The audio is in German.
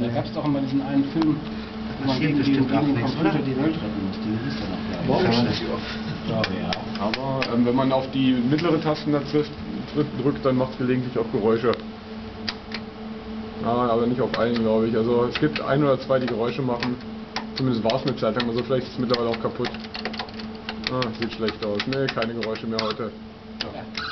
Da gab es doch immer diesen einen Film, wo man gegen die, gegen den Computer die Welt retten musste. Wie hieß der noch? Boah, Ja, ja. Aber ähm, wenn man auf die mittlere Tasten da drückt, drückt dann macht es gelegentlich auch Geräusche. Ja, aber nicht auf allen, glaube ich. Also es gibt ein oder zwei, die Geräusche machen. Zumindest war es eine Zeit lang. Also vielleicht ist es mittlerweile auch kaputt. Ah, sieht schlecht aus. Nee, keine Geräusche mehr heute. ja.